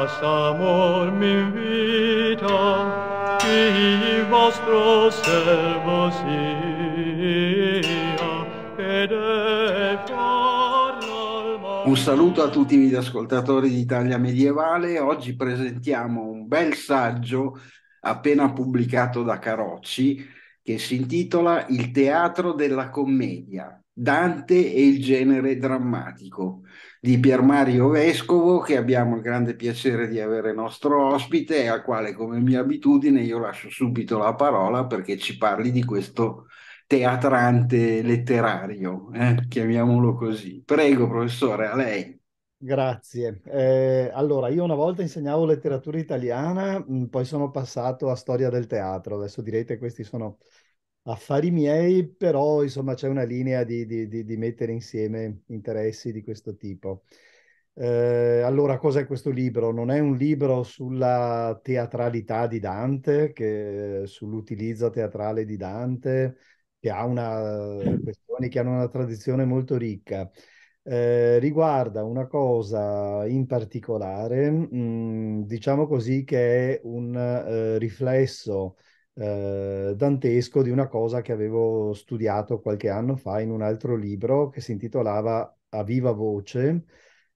Mas mi invita, il vostro servo sia, ed è Un saluto a tutti gli ascoltatori di Italia Medievale. Oggi presentiamo un bel saggio appena pubblicato da Carocci che si intitola Il teatro della commedia, Dante e il genere drammatico di Pier Mario Vescovo che abbiamo il grande piacere di avere nostro ospite e al quale come mia abitudine io lascio subito la parola perché ci parli di questo teatrante letterario, eh? chiamiamolo così. Prego professore, a lei. Grazie. Eh, allora, io una volta insegnavo letteratura italiana, mh, poi sono passato a storia del teatro. Adesso direte questi sono affari miei, però insomma c'è una linea di, di, di, di, mettere insieme interessi di questo tipo. Eh, allora, cos'è questo libro? Non è un libro sulla teatralità di Dante, che, sull'utilizzo teatrale di Dante, che ha una questioni che hanno una tradizione molto ricca. Eh, riguarda una cosa in particolare, mh, mm, diciamo così, che è un eh, riflesso eh, dantesco di una cosa che avevo studiato qualche anno fa in un altro libro che si intitolava A viva voce,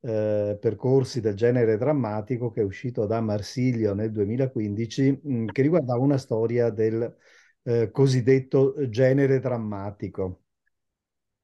eh, percorsi del genere drammatico che è uscito da Marsilio nel 2015, mh, mm, che riguardava una storia del eh, cosiddetto genere drammatico.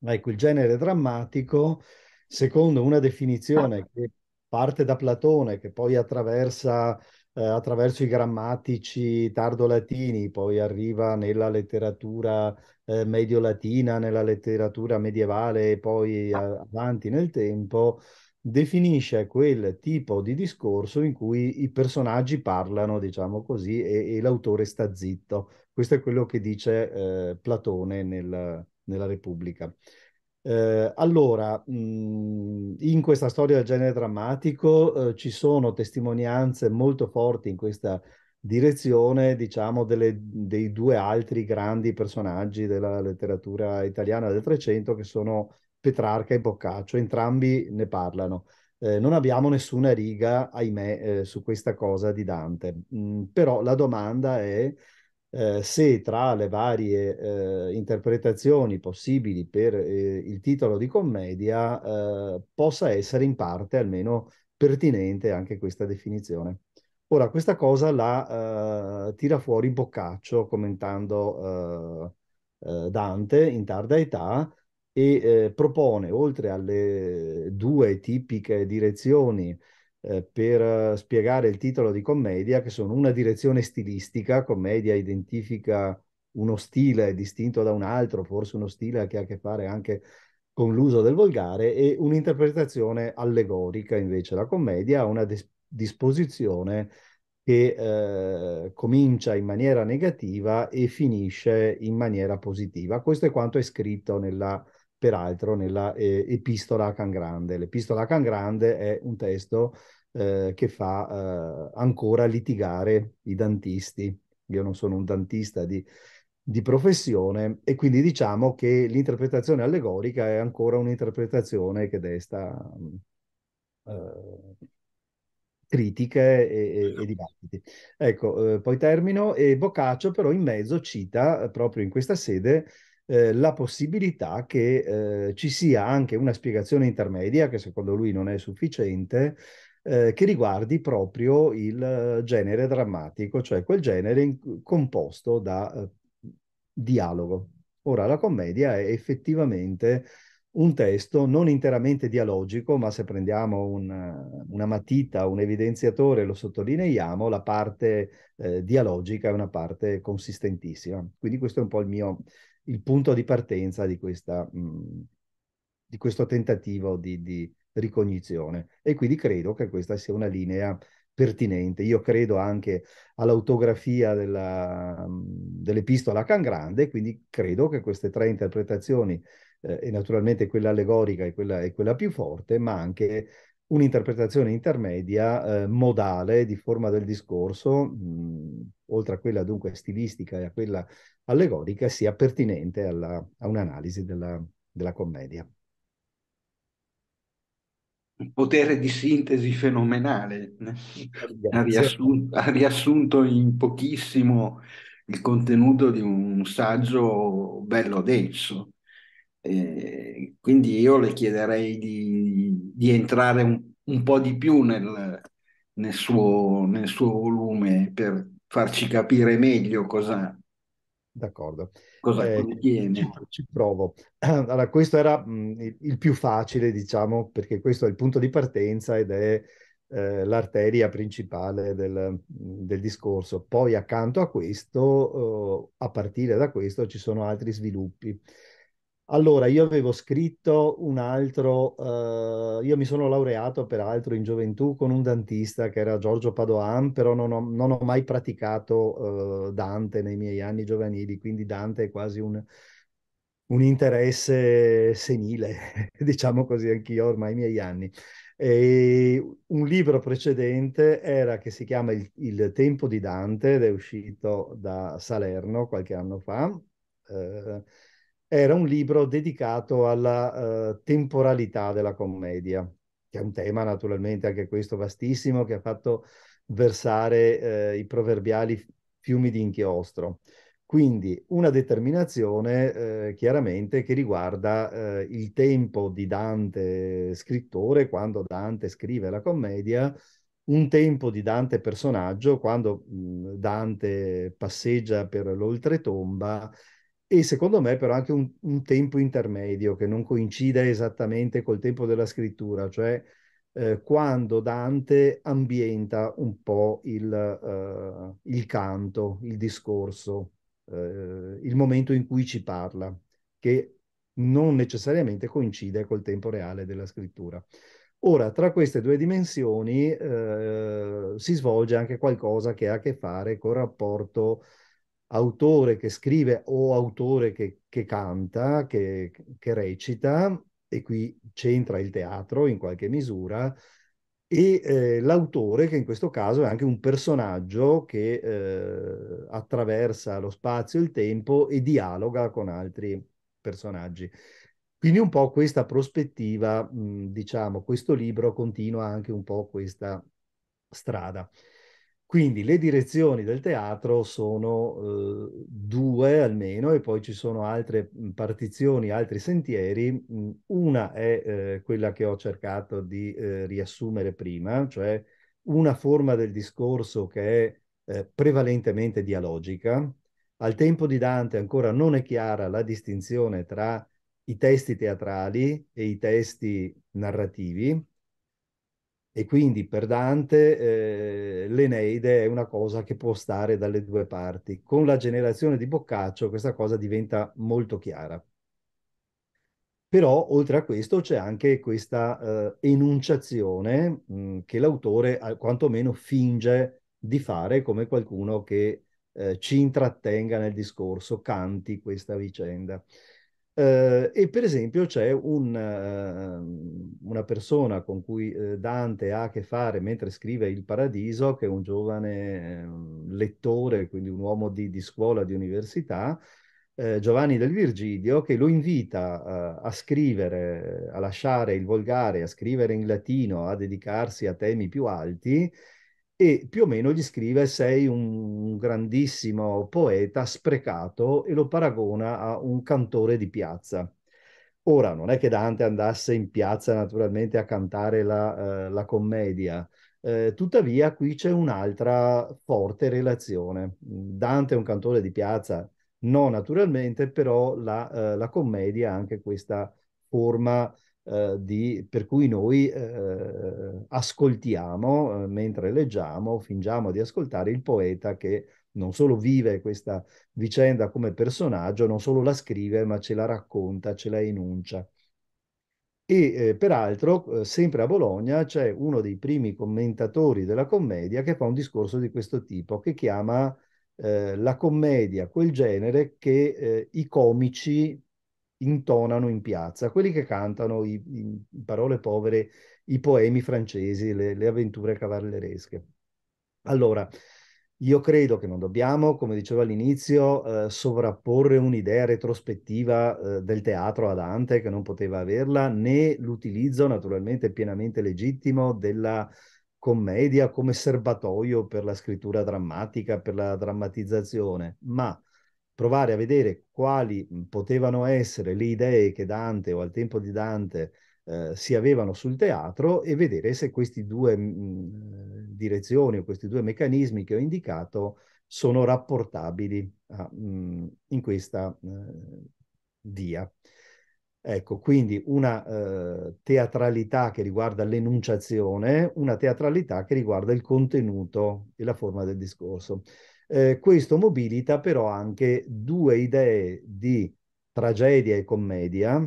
Ecco, il genere drammatico, secondo una definizione che parte da Platone, che poi attraversa eh, attraverso i grammatici tardo-latini, poi arriva nella letteratura eh, medio-latina, nella letteratura medievale e poi avanti nel tempo, definisce quel tipo di discorso in cui i personaggi parlano, diciamo così, e, e l'autore sta zitto. Questo è quello che dice eh, Platone nel, nella Repubblica. Eh, allora, mh, in questa storia del genere drammatico eh, ci sono testimonianze molto forti in questa direzione, diciamo, delle, dei due altri grandi personaggi della letteratura italiana del Trecento che sono Petrarca e Boccaccio, entrambi ne parlano. Eh, non abbiamo nessuna riga, ahimè, eh, su questa cosa di Dante. Mm, però la domanda è eh, se tra le varie eh, interpretazioni possibili per eh, il titolo di commedia eh, possa essere in parte almeno pertinente anche questa definizione. Ora, questa cosa la eh, tira fuori Boccaccio commentando Dante in tarda età e propone, oltre alle due tipiche direzioni eh, per spiegare il titolo di commedia, che sono una direzione stilistica, commedia identifica uno stile distinto da un altro, forse uno stile che ha a che fare anche con l'uso del volgare, e un'interpretazione allegorica, invece la commedia ha una dis- disposizione che eh, comincia in maniera negativa e finisce in maniera positiva. Questo è quanto è scritto nella peraltro nella eh, Epistola a Can Grande. L'Epistola a Can Grande è un testo eh, che fa eh, ancora litigare i dantisti. Io non sono un dantista di, di professione e quindi diciamo che l'interpretazione allegorica è ancora un'interpretazione che desta uh, critiche e, e, e, dibattiti. Ecco, eh, poi termino e Boccaccio però in mezzo cita eh, proprio in questa sede eh, la possibilità che eh, ci sia anche una spiegazione intermedia, che secondo lui non è sufficiente, eh, che riguardi proprio il genere drammatico, cioè quel genere in, composto da eh, dialogo. Ora, la commedia è effettivamente un testo non interamente dialogico, ma se prendiamo una, una matita, un evidenziatore, lo sottolineiamo, la parte eh, dialogica è una parte consistentissima. Quindi questo è un po' il mio il punto di partenza di, questa, mm, di questo tentativo di, di, ricognizione. E quindi credo che questa sia una linea pertinente. Io credo anche all'autografia della, mm, dell'epistola a Can Grande, quindi credo che queste tre interpretazioni, eh, e naturalmente quella allegorica è quella, è quella più forte, ma anche un'interpretazione intermedia eh, modale di forma del discorso, mh, oltre a quella dunque stilistica e a quella allegorica, sia pertinente alla, a un'analisi della, della commedia. un potere di sintesi fenomenale. Ha riassunto, ha riassunto in pochissimo il contenuto di un saggio bello denso. Eh, quindi io le chiederei di, di entrare un, un, po' di più nel, nel, suo, nel suo volume per farci capire meglio cosa, D'accordo. cosa Eh, contiene. ci, ci provo. Allora, questo era mh, il, il più facile, diciamo, perché questo è il punto di partenza ed è eh, l'arteria principale del, del discorso. Poi accanto a questo, eh, a partire da questo, ci sono altri sviluppi. Allora, io avevo scritto un altro, eh, io mi sono laureato peraltro in gioventù con un dantista che era Giorgio Padoan, però non ho, non ho mai praticato eh, Dante nei miei anni giovanili, quindi Dante è quasi un, un interesse senile, diciamo così, anch'io ormai i miei anni. E un libro precedente era che si chiama Il, Il tempo di Dante ed è uscito da Salerno qualche anno fa. Eh, era un libro dedicato alla uh, temporalità della commedia, che è un tema naturalmente anche questo vastissimo che ha fatto versare uh, i proverbiali fiumi di inchiostro. Quindi una determinazione eh, chiaramente che riguarda eh, il tempo di Dante scrittore, quando Dante scrive la commedia, un tempo di Dante personaggio, quando mh, Dante passeggia per l'oltretomba e secondo me però anche un, un, tempo intermedio che non coincide esattamente col tempo della scrittura, cioè eh, quando Dante ambienta un po' il, uh, il canto, il discorso, uh, il momento in cui ci parla, che non necessariamente coincide col tempo reale della scrittura. Ora, tra queste due dimensioni eh, si svolge anche qualcosa che ha a che fare col rapporto autore che scrive o autore che, che canta, che, che, recita, e qui c'entra il teatro in qualche misura, e eh, l'autore che in questo caso è anche un personaggio che eh, attraversa lo spazio e il tempo e dialoga con altri personaggi. Quindi un po' questa prospettiva, mh, diciamo, questo libro continua anche un po' questa strada. Quindi le direzioni del teatro sono eh, due almeno e poi ci sono altre partizioni, altri sentieri. Una è eh, quella che ho cercato di eh, riassumere prima, cioè una forma del discorso che è eh, prevalentemente dialogica. Al tempo di Dante ancora non è chiara la distinzione tra i testi teatrali e i testi narrativi, e quindi per Dante eh, l'Eneide è una cosa che può stare dalle due parti. Con la generazione di Boccaccio questa cosa diventa molto chiara. Però oltre a questo c'è anche questa eh, enunciazione mh, che l'autore quantomeno finge di fare come qualcuno che eh, ci intrattenga nel discorso, canti questa vicenda. Uh, e per esempio c'è un, uh, una persona con cui uh, Dante ha a che fare mentre scrive Il Paradiso, che è un giovane lettore, quindi un uomo di, di scuola, di università, Giovanni del Virgilio, che lo invita a scrivere, a lasciare il volgare, a scrivere in latino, a dedicarsi a temi più alti e più o meno gli scrive sei un grandissimo poeta sprecato e lo paragona a un cantore di piazza. Ora, non è che Dante andasse in piazza naturalmente a cantare la, eh, la commedia, eh, tuttavia qui c'è un'altra forte relazione. Dante è un cantore di piazza, no naturalmente, però la, eh, la commedia ha anche questa forma di, per cui noi eh, ascoltiamo eh, mentre leggiamo, fingiamo di ascoltare il poeta che non solo vive questa vicenda come personaggio, non solo la scrive, ma ce la racconta, ce la enuncia. E eh, peraltro, eh, sempre a Bologna, c'è uno dei primi commentatori della commedia che fa un discorso di questo tipo, che chiama eh, la commedia quel genere che eh, i comici intonano in piazza, quelli che cantano, i, in parole povere, i poemi francesi, le, le avventure cavalleresche. Allora, Io credo che non dobbiamo, come dicevo all'inizio, eh, sovrapporre un'idea retrospettiva eh, del teatro a Dante che non poteva averla, né l'utilizzo naturalmente pienamente legittimo della commedia come serbatoio per la scrittura drammatica, per la drammatizzazione, ma provare a vedere quali potevano essere le idee che Dante o al tempo di Dante eh, si avevano sul teatro e vedere se queste due mh, direzioni o questi due meccanismi che ho indicato sono rapportabili a, mh, in questa eh, via. Ecco, quindi una eh, teatralità che riguarda l'enunciazione, una teatralità che riguarda il contenuto e la forma del discorso. Eh, questo mobilita però anche due idee di tragedia e commedia.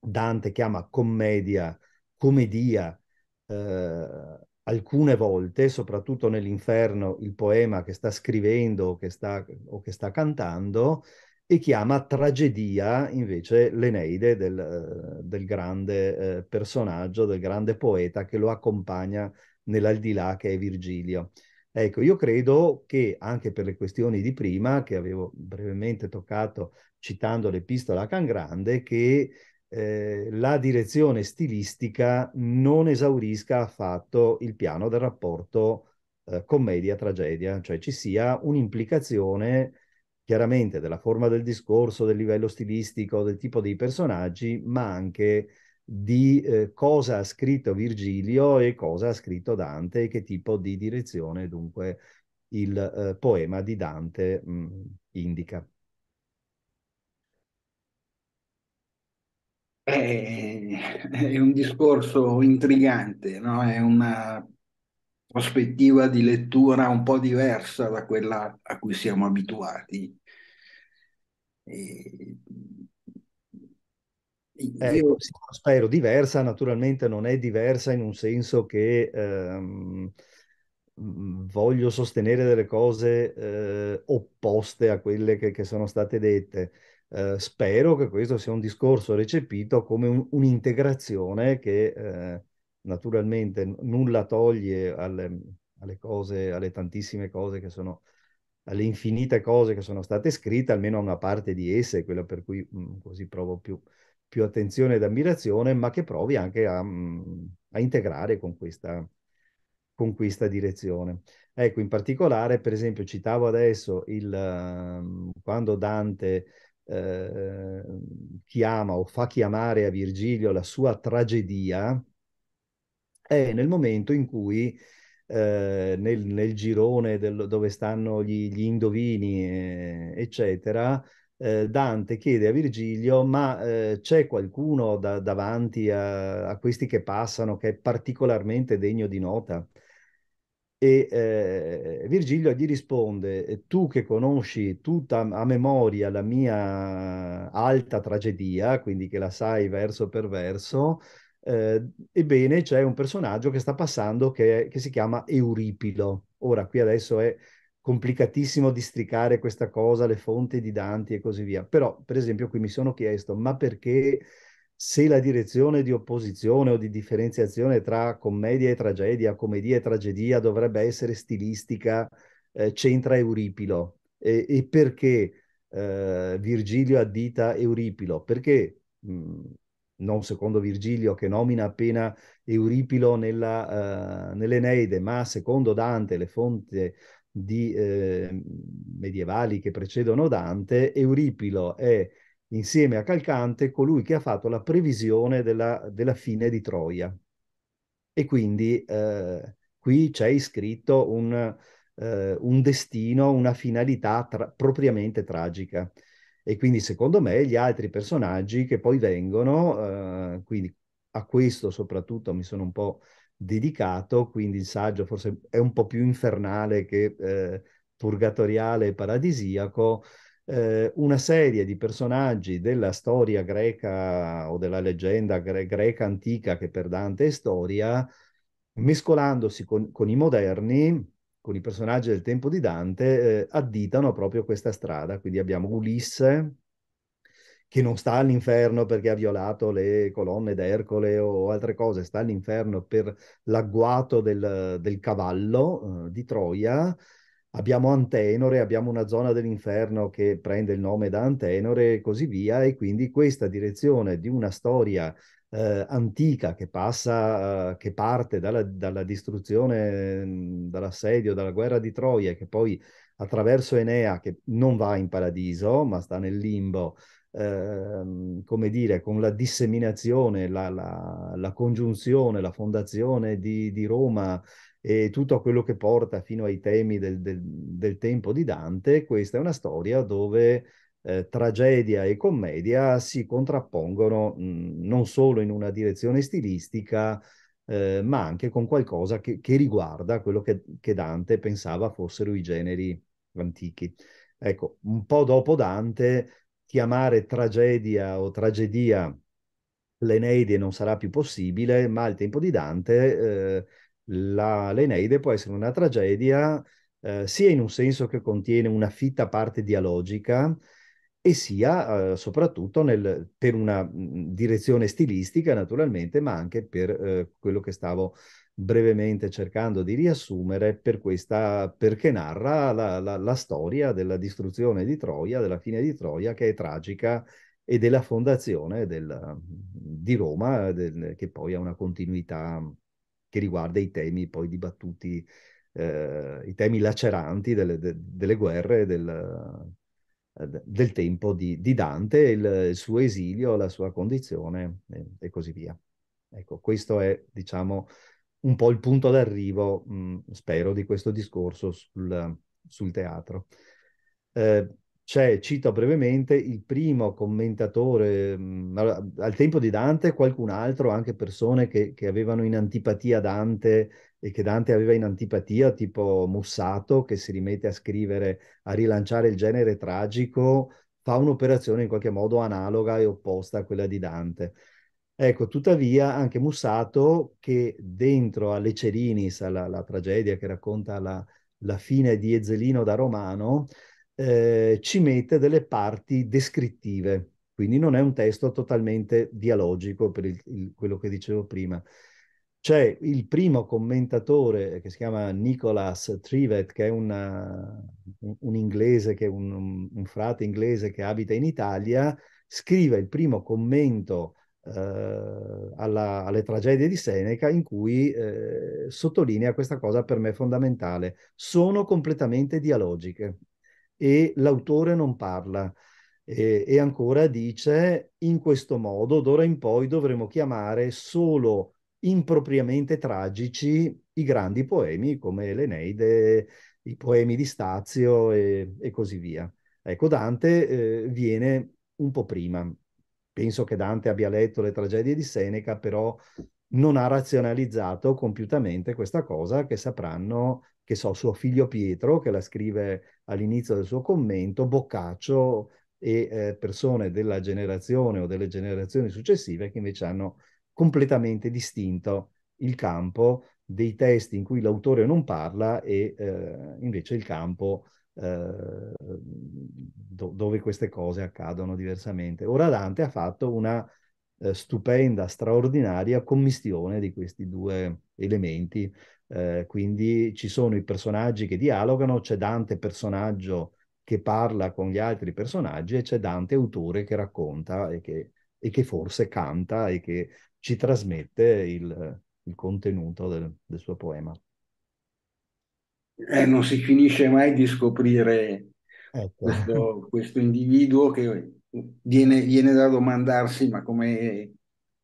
Dante chiama commedia, commedia, eh, alcune volte, soprattutto nell'Inferno, il poema che sta scrivendo che sta, o che sta cantando, e chiama tragedia invece l'Eneide del, del grande eh, personaggio, del grande poeta che lo accompagna nell'aldilà che è Virgilio. Ecco, io credo che anche per le questioni di prima, che avevo brevemente toccato citando l'Epistola a Can Grande, che eh, la direzione stilistica non esaurisca affatto il piano del rapporto eh, commedia-tragedia, cioè ci sia un'implicazione chiaramente della forma del discorso, del livello stilistico, del tipo dei personaggi, ma anche di eh, cosa ha scritto Virgilio e cosa ha scritto Dante e che tipo di direzione dunque il eh, poema di Dante mh, mm, indica. È, un discorso intrigante, no? È una prospettiva di lettura un po' diversa da quella a cui siamo abituati. E io spero diversa, naturalmente non è diversa in un senso che ehm, voglio sostenere delle cose eh, opposte a quelle che, che sono state dette. Eh, spero che questo sia un discorso recepito come un, un'integrazione che eh, naturalmente nulla toglie alle, alle cose, alle tantissime cose che sono alle infinite cose che sono state scritte, almeno a una parte di esse, quella per cui mh, così provo più, più attenzione ed ammirazione, ma che provi anche a, mm, a integrare con questa, con questa direzione. Ecco, in particolare, per esempio, citavo adesso il, uh, quando Dante uh, chiama o fa chiamare a Virgilio la sua tragedia, è nel momento in cui eh, nel, nel, girone del, dove stanno gli, gli indovini, eh, eccetera, eh, Dante chiede a Virgilio, ma eh, c'è qualcuno da, davanti a, a, questi che passano che è particolarmente degno di nota? E eh, Virgilio gli risponde, tu che conosci tutta a memoria la mia alta tragedia, quindi che la sai verso per verso, eh, ebbene c'è un personaggio che sta passando che, che si chiama Euripilo. Ora, qui adesso è complicatissimo districare questa cosa, le fonti di Danti e così via. Però, per esempio, qui mi sono chiesto, ma perché se la direzione di opposizione o di differenziazione tra commedia e tragedia, commedia e tragedia dovrebbe essere stilistica, eh, c'entra Euripilo? E, e perché eh, Virgilio addita Euripilo? Perché mh, non secondo Virgilio che nomina appena Euripilo nella, uh, nell'Eneide, ma secondo Dante, le fonti di, eh, medievali che precedono Dante, Euripilo è insieme a Calcante colui che ha fatto la previsione della, della fine di Troia. E quindi eh, qui c'è iscritto un, eh, un, destino, una finalità tra propriamente tragica. E quindi secondo me gli altri personaggi che poi vengono, eh, quindi a questo soprattutto mi sono un po' dedicato, quindi il saggio forse è un po' più infernale che eh, purgatoriale e paradisiaco, eh, una serie di personaggi della storia greca o della leggenda gre- greca antica che per Dante è storia, mescolandosi con, con, i moderni, con i personaggi del tempo di Dante, eh, additano proprio questa strada. Quindi abbiamo Ulisse, che non sta all'inferno perché ha violato le colonne d'Ercole o altre cose, sta all'inferno per l'agguato del, del cavallo uh, di Troia, abbiamo Antenore, abbiamo una zona dell'inferno che prende il nome da Antenore e così via, e quindi questa direzione di una storia eh, antica che passa, eh, che parte dalla, dalla distruzione, dall'assedio, dalla guerra di Troia, che poi attraverso Enea, che non va in paradiso, ma sta nel limbo, eh, come dire, con la disseminazione, la, la, la congiunzione, la fondazione di, di, Roma e tutto quello che porta fino ai temi del, del, del tempo di Dante, questa è una storia dove eh, tragedia e commedia si contrappongono mh, non solo in una direzione stilistica, eh, ma anche con qualcosa che, che riguarda quello che, che, Dante pensava fossero i generi antichi. Ecco, un po' dopo Dante, chiamare tragedia o tragedia l'Eneide non sarà più possibile, ma al tempo di Dante eh, la, l'Eneide può essere una tragedia eh, sia in un senso che contiene una fitta parte dialogica, e sia eh, soprattutto nel, per una mh, direzione stilistica naturalmente, ma anche per eh, quello che stavo brevemente cercando di riassumere per questa, perché narra la, la, la, storia della distruzione di Troia, della fine di Troia, che è tragica, e della fondazione del, di Roma, del, che poi ha una continuità che riguarda i temi poi dibattuti, eh, i temi laceranti delle, de, delle guerre del, del tempo di, di Dante, il, il, suo esilio, la sua condizione e, e, così via. Ecco, questo è, diciamo, un po' il punto d'arrivo, mh, spero, di questo discorso sul, sul teatro. Eh, c'è, cito brevemente, il primo commentatore, mh, al tempo di Dante, qualcun altro, anche persone che, che avevano in antipatia Dante e che Dante aveva in antipatia, tipo Mussato, che si rimette a scrivere, a rilanciare il genere tragico, fa un'operazione in qualche modo analoga e opposta a quella di Dante. Ecco, tuttavia anche Mussato, che dentro a Lecerinis, la, la tragedia che racconta la, la, fine di Ezzelino da Romano, eh, ci mette delle parti descrittive, quindi non è un testo totalmente dialogico per il, il, quello che dicevo prima. C'è il primo commentatore che si chiama Nicholas Trivet, che è una, un, un, inglese, che è un, un, frate inglese che abita in Italia, scrive il primo commento eh, alla, alle tragedie di Seneca in cui eh, sottolinea questa cosa per me fondamentale. Sono completamente dialogiche e l'autore non parla. E, e ancora dice, in questo modo, d'ora in poi dovremo chiamare solo impropriamente tragici i grandi poemi come l'Eneide, i poemi di Stazio e, e così via. Ecco, Dante eh, viene un po' prima. Penso che Dante abbia letto le tragedie di Seneca, però non ha razionalizzato compiutamente questa cosa che sapranno, che so, suo figlio Pietro, che la scrive all'inizio del suo commento, Boccaccio e eh, persone della generazione o delle generazioni successive che invece hanno completamente distinto il campo dei testi in cui l'autore non parla e eh, invece il campo eh, do dove queste cose accadono diversamente. Ora Dante ha fatto una eh, stupenda, straordinaria commistione di questi due elementi. Eh, quindi ci sono i personaggi che dialogano, c'è Dante personaggio che parla con gli altri personaggi e c'è Dante autore che racconta e che, e che forse canta e che ci trasmette il, il contenuto del, del, suo poema. Eh, non si finisce mai di scoprire ecco. questo, questo, individuo che viene, viene, da domandarsi ma come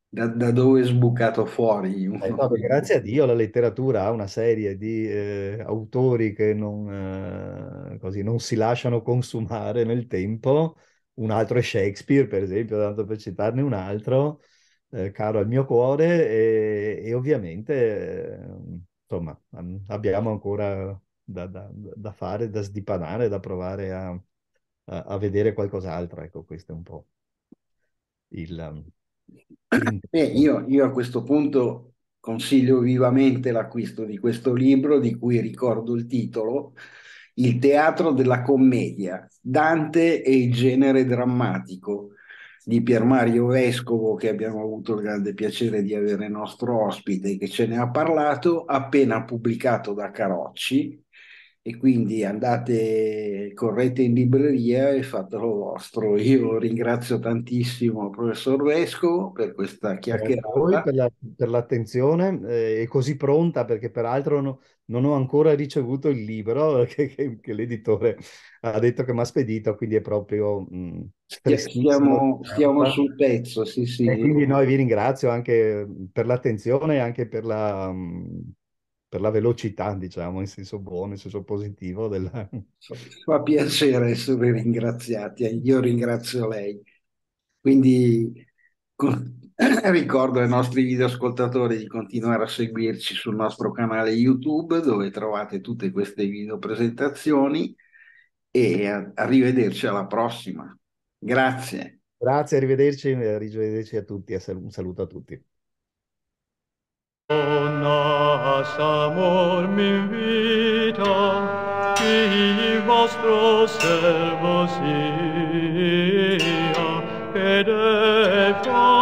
da, da, dove è sbucato fuori? Eh, no, grazie a Dio la letteratura ha una serie di eh, autori che non, eh, così, non si lasciano consumare nel tempo. Un altro è Shakespeare, per esempio, tanto per citarne un altro, eh, caro al mio cuore e, e ovviamente eh, insomma abbiamo ancora da, da, da, fare, da sdipanare, da provare a, a, a, vedere qualcos'altro. Ecco, questo è un po' il... Beh, io, io a questo punto consiglio vivamente l'acquisto di questo libro di cui ricordo il titolo, Il teatro della commedia, Dante e il genere drammatico di Pier Mario Vescovo, che abbiamo avuto il grande piacere di avere nostro ospite, che ce ne ha parlato, appena pubblicato da Carocci, e quindi andate, correte in libreria e fatelo vostro. Io ringrazio tantissimo il professor Vescovo per questa chiacchierata. A voi per, la, per l'attenzione eh, e così pronta perché peraltro no, non ho ancora ricevuto il libro che, che, che l'editore ha detto che mi ha spedito, quindi è proprio mh, stiamo, stiamo sul pezzo, sì, sì. E quindi noi vi ringrazio anche per l'attenzione e anche per la... Mh, per la velocità, diciamo, in senso buono, in senso positivo. Della... Fa piacere essere ringraziati, io ringrazio lei. Quindi con... ricordo ai nostri videoascoltatori di continuare a seguirci sul nostro canale YouTube dove trovate tutte queste video presentazioni e arrivederci alla prossima. Grazie. Grazie, arrivederci, arrivederci a tutti, un saluto a tutti. nas amor mi m'invita, qui vostro servo sia, ed è fra